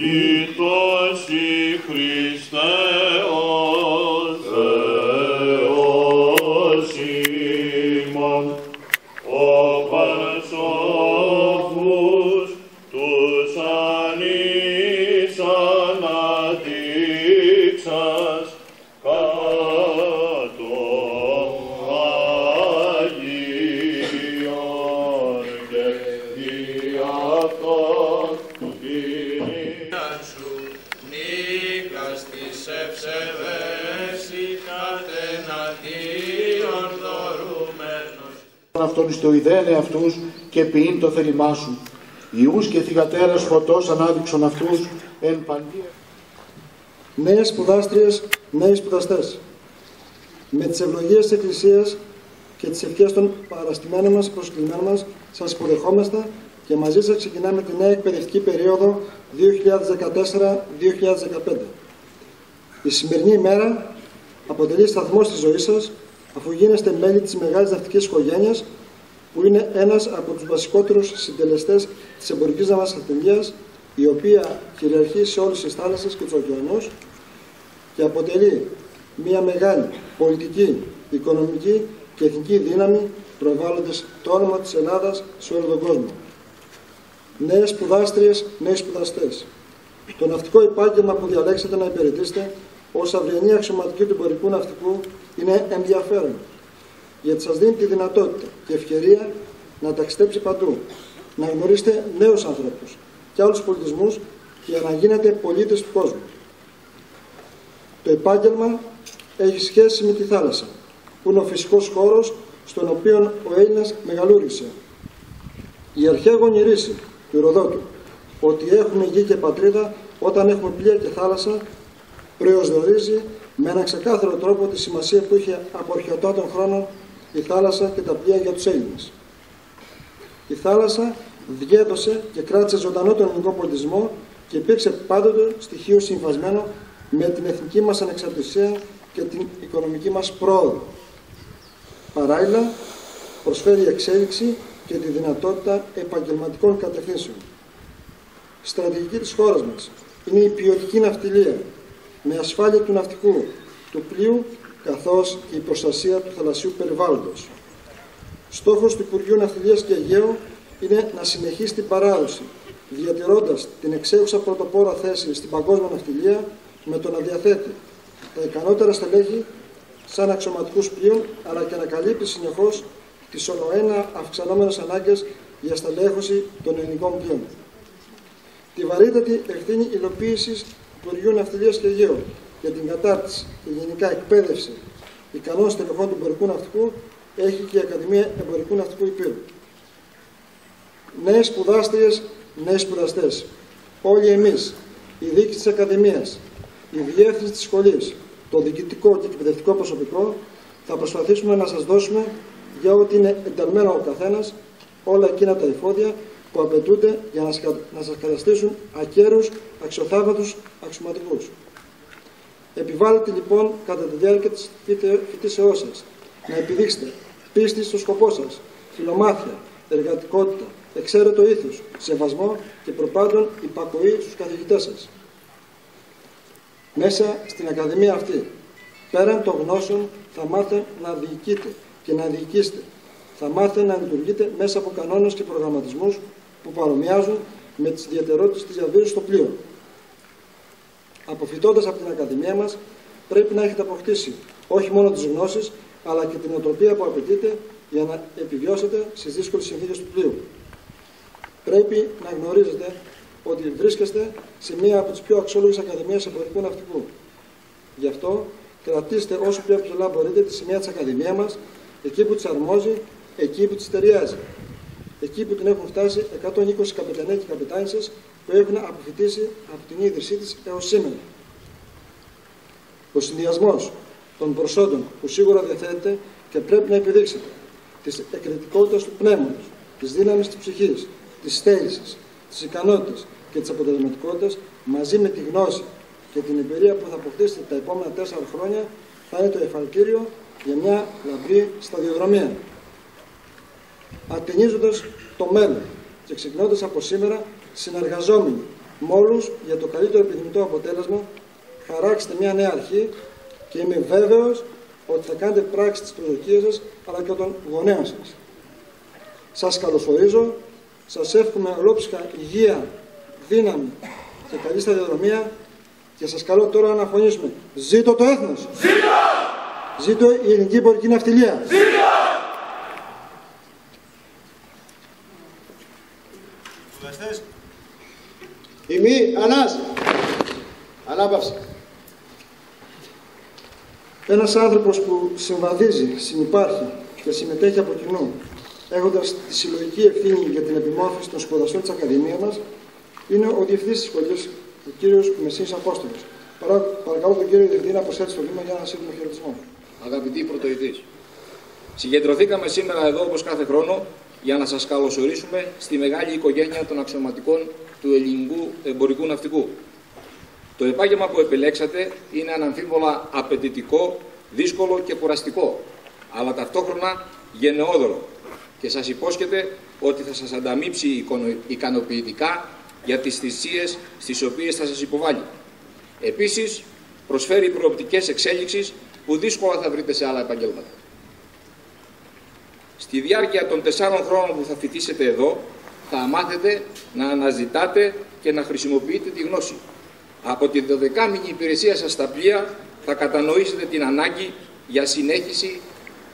Ευλογητός η Χριστέ αυτόν εις το ιδέν εαυτούς και ποιήν το θέλημά σου. Ιούς και θυγατέρας φωτός ανάδειξον αυτούς εν παντία. Νέες σπουδάστριες, νέοι σπουδαστές. Με τις ευλογίες της Εκκλησίας και τις ευχές των παραστημένων μας προσκλημένων μας σας υποδεχόμαστε και μαζί σας ξεκινάμε τη νέα εκπαιδευτική περίοδο 2014-2015. Η σημερινή ημέρα αποτελεί σταθμό στη ζωή σας αφού γίνεστε μέλη της μεγάλης ναυτικής οικογένειας που είναι ένας από τους βασικότερους συντελεστές της εμπορικής μας αστυνομίας η οποία κυριαρχεί σε όλες τις θάλασσες και τους ωκεανούς και αποτελεί μια μεγάλη πολιτική, οικονομική και εθνική δύναμη προβάλλοντας το όνομα της Ελλάδας σε όλο τον κόσμο. Νέες σπουδάστριες, νέοι σπουδαστές. Το ναυτικό επάγγελμα που διαλέξετε να υπηρετήσετε ως αυριανή αξιωματική του εμπορικού ναυτικού είναι ενδιαφέρον γιατί σας δίνει τη δυνατότητα και ευκαιρία να ταξιδέψει παντού, να γνωρίσετε νέους ανθρώπους και άλλους πολιτισμούς και να γίνετε πολίτες του κόσμου. Το επάγγελμα έχει σχέση με τη θάλασσα, που είναι ο φυσικός χώρος στον οποίο ο Έλληνας μεγαλούργησε. Η αρχαία γονιρίση του Ηροδότου ότι έχουμε γη και πατρίδα όταν έχουμε πλοία και θάλασσα προϊοσδορίζει με έναν ξεκάθαρο τρόπο τη σημασία που είχε από αρχαιοτάτων χρόνων η θάλασσα και τα πλοία για τους Έλληνες. Η θάλασσα διέδωσε και κράτησε ζωντανό τον ελληνικό πολιτισμό και υπήρξε πάντοτε στοιχείο συμφασμένο με την εθνική μας ανεξαρτησία και την οικονομική μας πρόοδο. Παράλληλα, προσφέρει εξέλιξη και τη δυνατότητα επαγγελματικών κατευθύνσεων. Η στρατηγική της χώρας μας είναι η ποιοτική ναυτιλία με ασφάλεια του ναυτικού, του πλοίου καθώς και η προστασία του θαλασσίου περιβάλλοντος. Στόχος του Υπουργείου Ναυτιλίας και Αιγαίου είναι να συνεχίσει την παράδοση, διατηρώντας την εξέχουσα πρωτοπόρα θέση στην παγκόσμια ναυτιλία με το να διαθέτει τα ικανότερα στελέχη σαν αξιωματικούς πλοίων, αλλά και να καλύπτει συνεχώς τις ολοένα αυξανόμενες ανάγκες για στελέχωση των ελληνικών πλοίων. Τη βαρύτατη ευθύνη υλοποίησης του Υπουργείου Ναυτιλίας και Αιγαίου για την κατάρτιση και γενικά εκπαίδευση ικανών στελεχών του εμπορικού ναυτικού έχει και η Ακαδημία Εμπορικού Ναυτικού Υπήρου. Νέες σπουδάστριες, νέοι σπουδαστές. Όλοι εμείς, η διοίκηση της Ακαδημίας, η διεύθυνση της σχολής, το διοικητικό και εκπαιδευτικό προσωπικό, θα προσπαθήσουμε να σας δώσουμε για ό,τι είναι ενταλμένο ο καθένας όλα εκείνα τα εφόδια που απαιτούνται για να σκα- να σας καταστήσουν ακέρους, αξιοθαύματους, αξιωματικούς. Επιβάλλετε λοιπόν κατά τη διάρκεια της φοιτε- φοιτήσεώς σας να επιδείξετε πίστη στο σκοπό σας, φιλομάθεια, εργατικότητα, εξαίρετο ήθος, σεβασμό και προπάντων υπακοή στους καθηγητές σας. Μέσα στην Ακαδημία αυτή, πέραν των γνώσεων, θα μάθετε να διοικείτε και να διοικήσετε. Θα μάθετε να λειτουργείτε μέσα από κανόνες και προγραμματισμούς που παρομοιάζουν με τις ιδιαιτερότητες της διαβίωσης στο πλοίο. Αποφυτώντας από την Ακαδημία μας, πρέπει να έχετε αποκτήσει όχι μόνο τις γνώσεις, αλλά και την οτροπία που απαιτείται για να επιβιώσετε στις δύσκολες συνθήκες του πλοίου. Πρέπει να γνωρίζετε ότι βρίσκεστε σε μία από τις πιο αξιόλογες ακαδημίες εμπορικού ναυτικού. Γι' αυτό κρατήστε όσο πιο ψηλά μπορείτε τη σημαία της Ακαδημίας μας, εκεί που της αρμόζει, εκεί που της ταιριάζει. Εκεί που την έχουν φτάσει 120 καπεταναίοι και καπετάνισσες που έχουν αποφυτίσει από την ίδρυσή της έως σήμερα. Ο συνδυασμός των προσόντων που σίγουρα διαθέτετε και πρέπει να επιδείξετε της εκρητικότητας του πνεύματος, της δύναμης της ψυχής, της στέλησης, της ικανότητας και της αποτελεσματικότητας μαζί με τη γνώση και την εμπειρία που θα αποκτήσετε τα επόμενα τέσσερα χρόνια θα είναι το εφαλτήριο για μια λαμπρή σταδιοδρομία. Ατενίζοντας το μέλλον και ξεκινώντας από σήμερα συνεργαζόμενοι με όλους για το καλύτερο επιθυμητό αποτέλεσμα, χαράξτε μια νέα αρχή και είμαι βέβαιος ότι θα κάνετε πράξη τις προσδοκίες σας αλλά και των γονέων σας. Σας καλωσορίζω, σας εύχομαι ολόψυχα υγεία, δύναμη και καλή σταδιοδρομία και σας καλώ τώρα να φωνήσουμε Ζήτω το έθνος! Ζήτω! Ζήτω η ελληνική πορική ναυτιλία! Ζήτω! Ημί, Ανάς. Ανάπαυση. Ένας άνθρωπος που συμβαδίζει, συνυπάρχει και συμμετέχει από κοινού, έχοντας τη συλλογική ευθύνη για την επιμόρφωση των σπουδαστών της Ακαδημίας μας, είναι ο διευθυντής της σχολής, ο κύριος Μεσσής Απόστολος. Παρά, παρακαλώ τον κύριο Διευθυντή να αποσέλθει στο βήμα για ένα σύντομο χαιρετισμό. Αγαπητοί πρωτοειδείς, συγκεντρωθήκαμε σήμερα εδώ όπως κάθε χρόνο για να σας καλωσορίσουμε στη μεγάλη οικογένεια των αξιωματικών του ελληνικού εμπορικού ναυτικού. Το επάγγελμα που επιλέξατε είναι αναμφίβολα απαιτητικό, δύσκολο και κουραστικό, αλλά ταυτόχρονα γενναιόδωρο και σας υπόσχεται ότι θα σας ανταμείψει ικανοποιητικά για τις θυσίες στις οποίες θα σας υποβάλει. Επίσης, προσφέρει προοπτικές εξέλιξης που δύσκολα θα βρείτε σε άλλα επαγγέλματα. Στη διάρκεια των τεσσάρων χρόνων που θα φοιτήσετε εδώ, θα μάθετε να αναζητάτε και να χρησιμοποιείτε τη γνώση. Από τη 12η υπηρεσία σας στα πλοία θα κατανοήσετε την ανάγκη για συνέχιση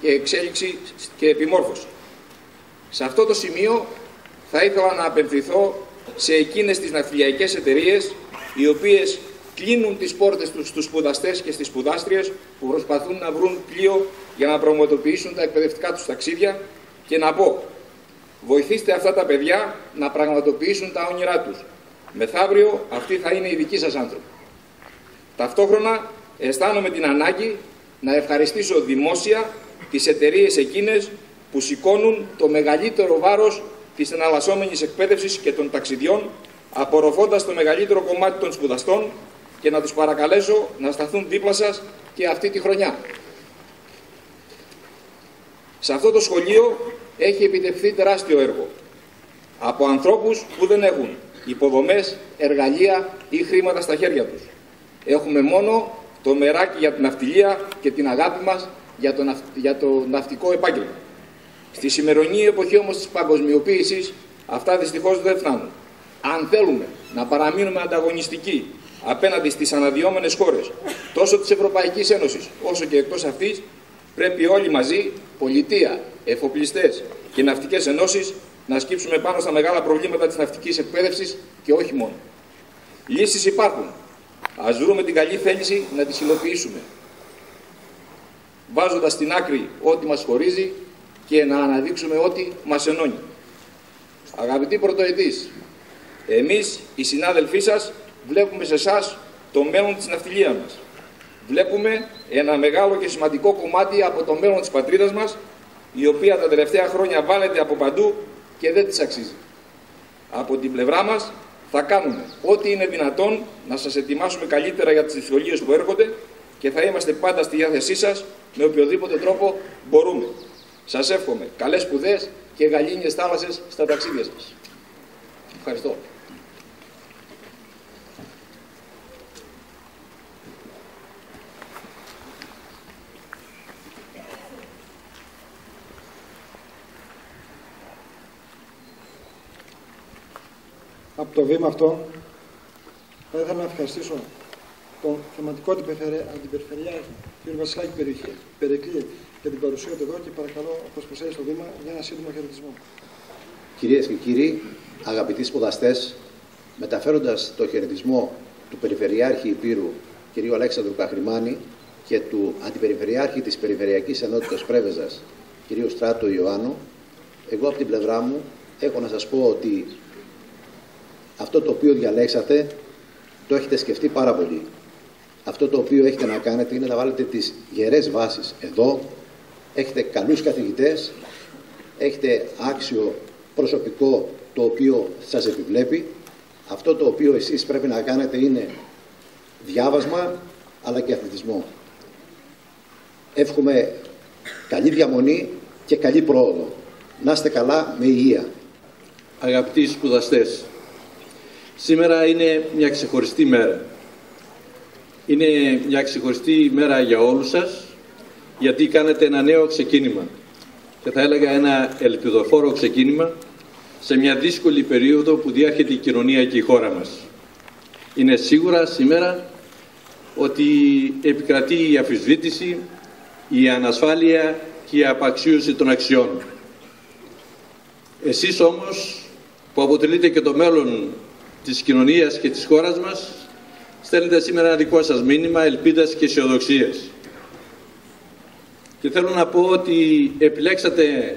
και εξέλιξη και επιμόρφωση. Σε αυτό το σημείο θα ήθελα να απευθυνθώ σε εκείνες τις ναυτιλιακές εταιρείες οι οποίες κλείνουν τις πόρτες τους στους σπουδαστές και στις σπουδάστριες που προσπαθούν να βρουν πλοίο για να πραγματοποιήσουν τα εκπαιδευτικά τους ταξίδια και να πω βοηθήστε αυτά τα παιδιά να πραγματοποιήσουν τα όνειρά τους. Μεθαύριο αυτοί θα είναι οι δικοί σας άνθρωποι. Ταυτόχρονα αισθάνομαι την ανάγκη να ευχαριστήσω δημόσια τις εταιρείες εκείνες που σηκώνουν το μεγαλύτερο βάρος της εναλλασσόμενης εκπαίδευσης και των ταξιδιών απορροφώντας το μεγαλύτερο κομμάτι των σπουδαστών και να τους παρακαλέσω να σταθούν δίπλα σας και αυτή τη χρονιά. Σε αυτό το σχολείο έχει επιτευχθεί τεράστιο έργο από ανθρώπους που δεν έχουν υποδομές, εργαλεία ή χρήματα στα χέρια τους. Έχουμε μόνο το μεράκι για την ναυτιλία και την αγάπη μας για το, για το ναυτικό επάγγελμα. Στη σημερινή εποχή όμως της παγκοσμιοποίησης αυτά δυστυχώς δεν φτάνουν. Αν θέλουμε να παραμείνουμε ανταγωνιστικοί απέναντι στις αναδυόμενες χώρες τόσο της Ευρωπαϊκής Ένωσης όσο και εκτός αυτής πρέπει όλοι μαζί, πολιτεία, εφοπλιστές και ναυτικές ενώσεις να σκύψουμε πάνω στα μεγάλα προβλήματα της ναυτικής εκπαίδευσης και όχι μόνο. Λύσεις υπάρχουν. Ας βρούμε την καλή θέληση να τις υλοποιήσουμε. Βάζοντας στην άκρη ό,τι μας χωρίζει και να αναδείξουμε ό,τι μας ενώνει. Αγαπητοί πρωτοετής, εμείς οι συνάδελφοί σας βλέπουμε σε εσάς το μέλλον της ναυτιλίας μας. Βλέπουμε ένα μεγάλο και σημαντικό κομμάτι από το μέλλον της πατρίδας μας, η οποία τα τελευταία χρόνια βάλετε από παντού και δεν της αξίζει. Από την πλευρά μας θα κάνουμε ό,τι είναι δυνατόν να σας ετοιμάσουμε καλύτερα για τις δυσκολίες που έρχονται και θα είμαστε πάντα στη διάθεσή σας με οποιοδήποτε τρόπο μπορούμε. Σας εύχομαι καλές σπουδές και γαλήνιες θάλασσες στα ταξίδια σας. Ευχαριστώ. Από το βήμα αυτό θα ήθελα να ευχαριστήσω τον θεματικό αντιπεριφερειάρχη, κ. Βασιλάκη Περικλή, για την παρουσία του εδώ και παρακαλώ, όπως προσέχει στο βήμα, για ένα σύντομο χαιρετισμό. Κυρίες και κύριοι, αγαπητοί σπουδαστές, μεταφέροντας το χαιρετισμό του Περιφερειάρχη Υπήρου κ. Αλέξανδρου Καχρημάνη και του Αντιπεριφερειάρχη της Περιφερειακής Ενότητας Πρέβεζας κ. Στράτο Ιωάννου, εγώ από την πλευρά μου έχω να σας πω ότι αυτό το οποίο διαλέξατε το έχετε σκεφτεί πάρα πολύ. Αυτό το οποίο έχετε να κάνετε είναι να βάλετε τις γερές βάσεις εδώ, έχετε καλούς καθηγητές, έχετε άξιο προσωπικό το οποίο σας επιβλέπει. Αυτό το οποίο εσείς πρέπει να κάνετε είναι διάβασμα αλλά και αθλητισμό. Εύχομαι καλή διαμονή και καλή πρόοδο. Να είστε καλά με υγεία. Αγαπητοί σπουδαστές, σήμερα είναι μια ξεχωριστή μέρα. Είναι μια ξεχωριστή μέρα για όλους σας, γιατί κάνετε ένα νέο ξεκίνημα. Και θα έλεγα ένα ελπιδοφόρο ξεκίνημα σε μια δύσκολη περίοδο που διάχεται η κοινωνία και η χώρα μας. Είναι σίγουρα σήμερα ότι επικρατεί η αφισβήτηση, η ανασφάλεια και η απαξίωση των αξιών. Εσείς όμως που αποτελείτε και το μέλλον της κοινωνίας και της χώρας μας στέλνετε σήμερα ένα δικό σας μήνυμα ελπίδας και αισιοδοξίας. Και θέλω να πω ότι επιλέξατε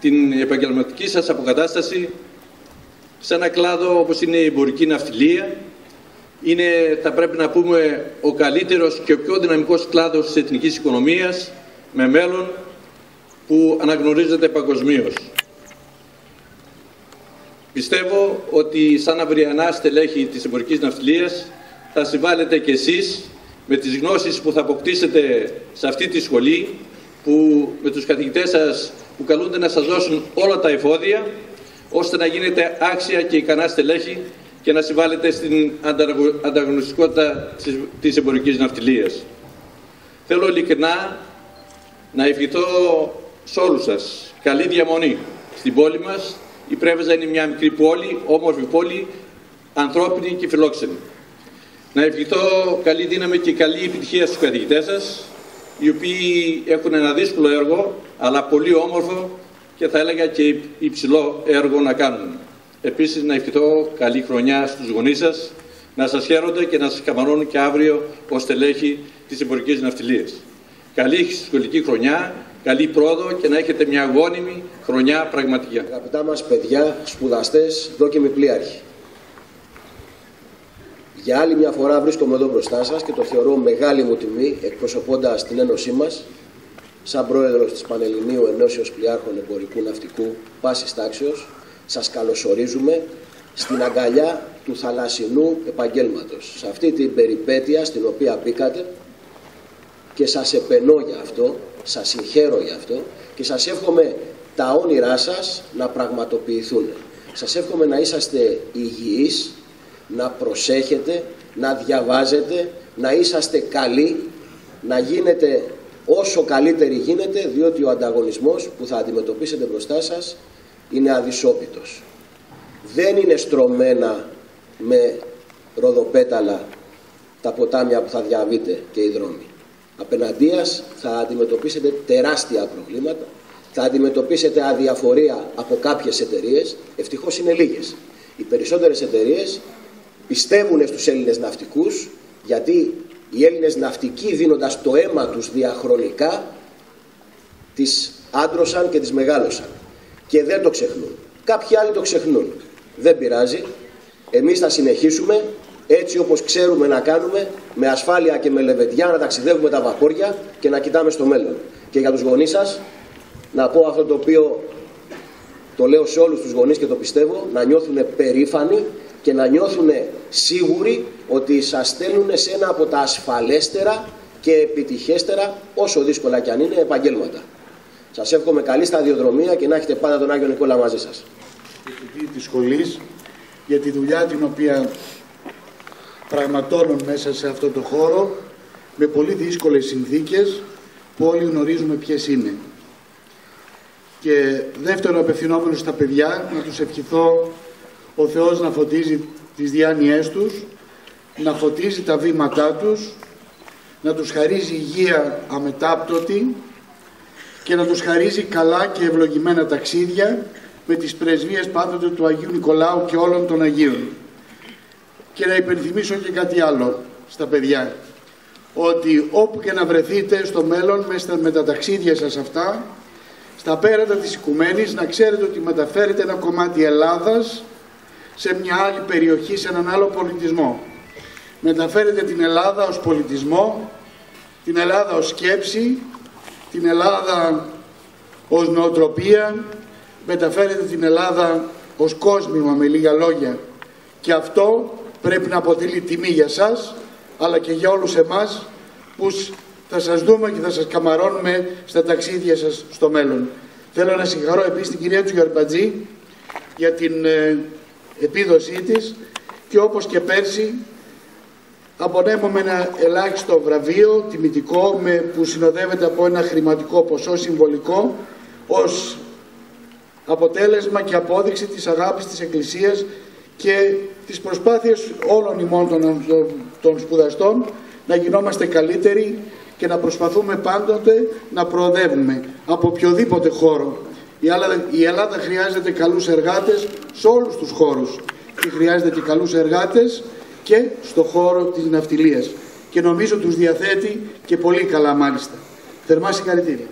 την επαγγελματική σας αποκατάσταση σε ένα κλάδο όπως είναι η εμπορική ναυτιλία. Είναι, θα πρέπει να πούμε, ο καλύτερος και ο πιο δυναμικός κλάδος της εθνικής οικονομίας με μέλλον που αναγνωρίζεται παγκοσμίως. Πιστεύω ότι σαν αυριανά στελέχη της εμπορικής ναυτιλίας θα συμβάλλετε κι εσείς με τις γνώσεις που θα αποκτήσετε σε αυτή τη σχολή που με τους καθηγητές σας που καλούνται να σας δώσουν όλα τα εφόδια ώστε να γίνετε άξια και ικανά στελέχη και να συμβάλλετε στην ανταγωνιστικότητα της εμπορικής ναυτιλίας. Θέλω ειλικρινά να ευχηθώ σε όλους σας καλή διαμονή στην πόλη μας. Η Πρέβεζα είναι μια μικρή πόλη, όμορφη πόλη, ανθρώπινη και φιλόξενη. Να ευχηθώ καλή δύναμη και καλή επιτυχία στους καθηγητές σας, οι οποίοι έχουν ένα δύσκολο έργο, αλλά πολύ όμορφο και θα έλεγα και υψηλό έργο να κάνουν. Επίσης να ευχηθώ καλή χρονιά στους γονείς σας, να σας χαίρονται και να σας καμαρώνουν και αύριο ως τελέχη της εμπορικής ναυτιλίας. Καλή σχολική χρονιά, καλή πρόοδο και να έχετε μια αγώνιμη χρονιά πραγματική. Αγαπητά μας παιδιά, σπουδαστές, δόκιμοι πλοίαρχοι. Για άλλη μια φορά βρίσκομαι εδώ μπροστά σας και το θεωρώ μεγάλη μου τιμή εκπροσωπώντας την Ένωσή μας σαν πρόεδρος της Πανελληνίου Ενώσεως Πλοιάρχων Εμπορικού Ναυτικού πάσης τάξεως σας καλωσορίζουμε στην αγκαλιά του θαλασσινού επαγγέλματος. Σε αυτή την περιπέτεια στην οποία μπήκατε και σας επενώ για αυτό, σας συγχαίρω για αυτό και σας εύχομαι τα όνειρά σας να πραγματοποιηθούν. Σας εύχομαι να είσαστε υγιείς, να προσέχετε, να διαβάζετε, να είσαστε καλοί, να γίνετε όσο καλύτεροι γίνεται, διότι ο ανταγωνισμός που θα αντιμετωπίσετε μπροστά σας είναι αδυσόπιτος. Δεν είναι στρωμένα με ροδοπέταλα τα ποτάμια που θα διαβείτε και οι δρόμοι. Απέναντίας θα αντιμετωπίσετε τεράστια προβλήματα, θα αντιμετωπίσετε αδιαφορία από κάποιες εταιρείες, ευτυχώς είναι λίγες. Οι περισσότερες εταιρείες πιστεύουν στους Έλληνες ναυτικούς γιατί οι Έλληνες ναυτικοί δίνοντας το αίμα τους διαχρονικά τις άντρωσαν και τις μεγάλωσαν και δεν το ξεχνούν. Κάποιοι άλλοι το ξεχνούν. Δεν πειράζει. Εμείς θα συνεχίσουμε έτσι όπως ξέρουμε να κάνουμε με ασφάλεια και με λεβεντιά να ταξιδεύουμε τα βαπόρια και να κοιτάμε στο μέλλον. Και για τους γονείς σας να πω αυτό το οποίο το λέω σε όλους τους γονείς και το πιστεύω να νιώθουν περήφανοι και να νιώθουν σίγουροι ότι σας στέλνουν σε ένα από τα ασφαλέστερα και επιτυχέστερα, όσο δύσκολα κι αν είναι, επαγγέλματα. Σας εύχομαι καλή σταδιοδρομία και να έχετε πάντα τον Άγιο Νικόλα μαζί σας. Της σχολής για τη δουλειά την οποία πραγματώνουν μέσα σε αυτό το χώρο με πολύ δύσκολες συνθήκες που όλοι γνωρίζουμε ποιες είναι. Και δεύτερο απευθυνόμενο στα παιδιά, να τους ευχηθώ ο Θεός να φωτίζει τις διάνοιές τους, να φωτίζει τα βήματά τους, να τους χαρίζει υγεία αμετάπτωτη και να τους χαρίζει καλά και ευλογημένα ταξίδια με τις πρεσβείες πάντοτε του Αγίου Νικολάου και όλων των Αγίων. Και να υπενθυμίσω και κάτι άλλο στα παιδιά, ότι όπου και να βρεθείτε στο μέλλον μες τα ταξίδια σας αυτά, στα πέρατα της οικουμένης να ξέρετε ότι μεταφέρετε ένα κομμάτι Ελλάδας σε μια άλλη περιοχή, σε έναν άλλο πολιτισμό. Μεταφέρετε την Ελλάδα ως πολιτισμό, την Ελλάδα ως σκέψη, την Ελλάδα ως νοοτροπία, μεταφέρετε την Ελλάδα ως κόσμημα με λίγα λόγια. Και αυτό πρέπει να αποτελεί τιμή για σας, αλλά και για όλους εμάς που θα σας δούμε και θα σας καμαρώνουμε στα ταξίδια σας στο μέλλον. Θέλω να συγχαρώ επίσης την κυρία Τζουγιαρπατζή για την ε, επίδοσή της και όπως και πέρσι απονέμουμε ένα ελάχιστο βραβείο τιμητικό με, που συνοδεύεται από ένα χρηματικό ποσό συμβολικό ως αποτέλεσμα και απόδειξη της αγάπης της Εκκλησίας και τις προσπάθειες όλων ημών των, των, των σπουδαστών να γινόμαστε καλύτεροι και να προσπαθούμε πάντοτε να προοδεύουμε από οποιοδήποτε χώρο. Η Ελλάδα, η Ελλάδα χρειάζεται καλούς εργάτες σε όλους τους χώρους και χρειάζεται και καλούς εργάτες και στο χώρο της ναυτιλίας και νομίζω τους διαθέτει και πολύ καλά μάλιστα. Θερμά συγχαρητήρια.